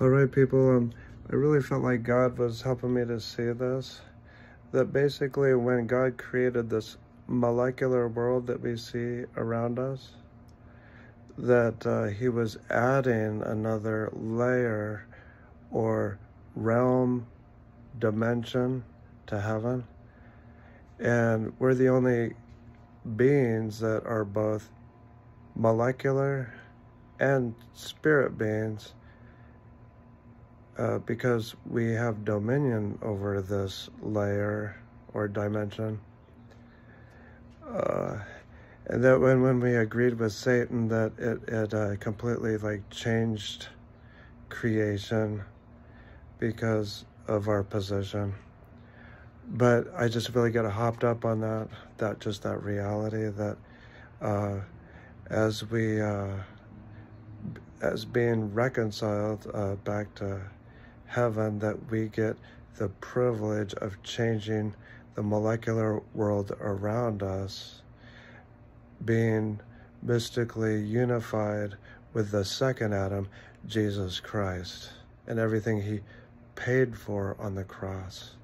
All right, people, um, I really felt like God was helping me to see this. That basically, when God created this molecular world that we see around us, that uh, He was adding another layer or realm, dimension to heaven. And we're the only beings that are both molecular and spirit beings uh, because we have dominion over this layer or dimension. Uh, and that when, when we agreed with Satan that it, it uh, completely like changed creation because of our position. But I just really got hopped up on that, that just that reality that uh, as we, uh, as being reconciled uh, back to heaven that we get the privilege of changing the molecular world around us, being mystically unified with the second Adam, Jesus Christ, and everything he paid for on the cross.